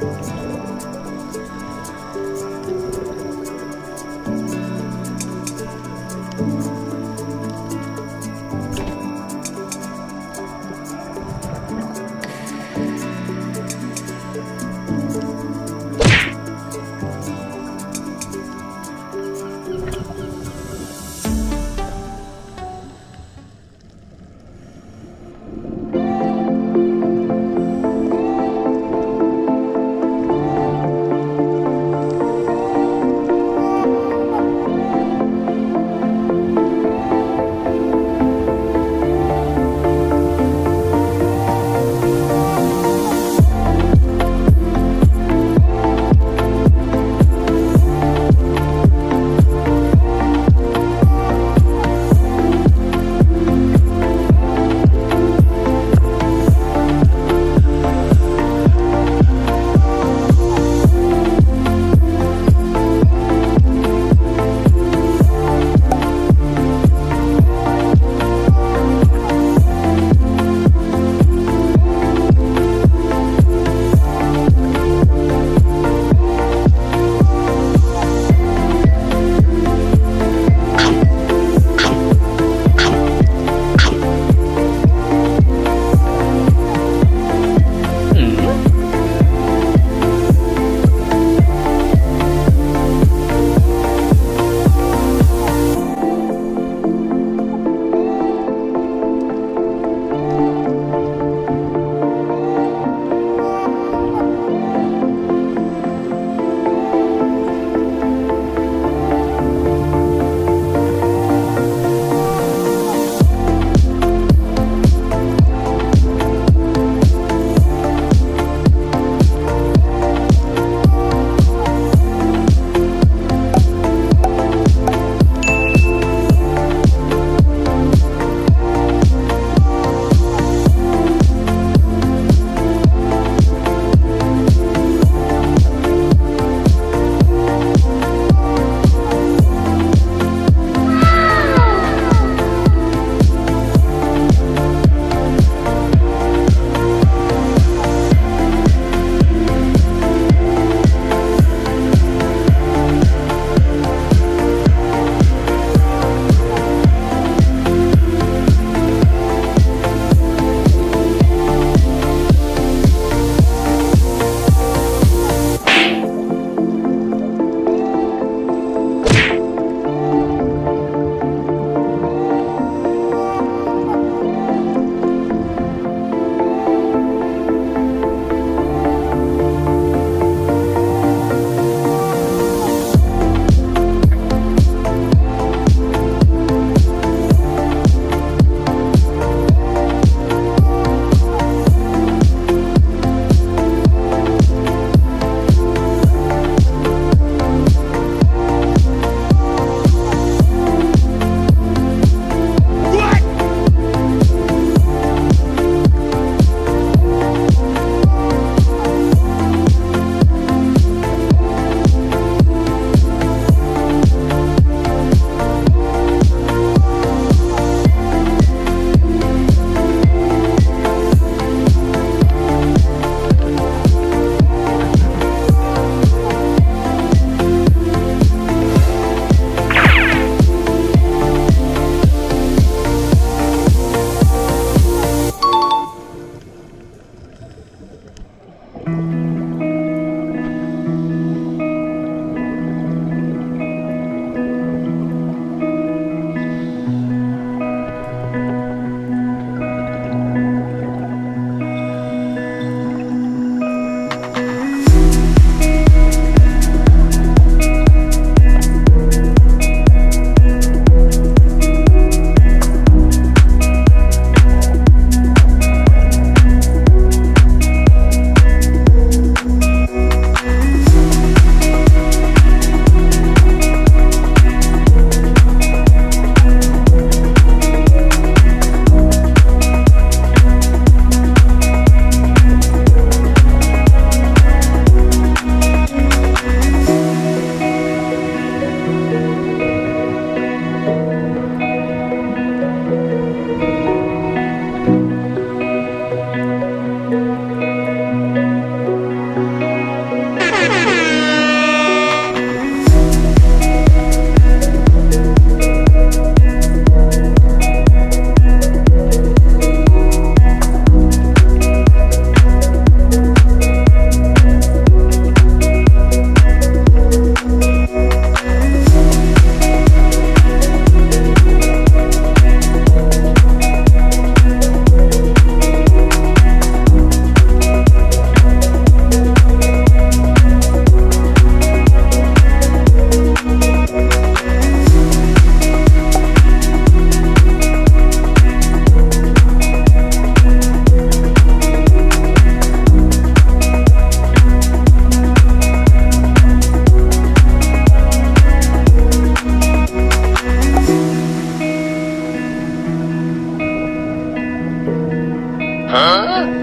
嗯。嗯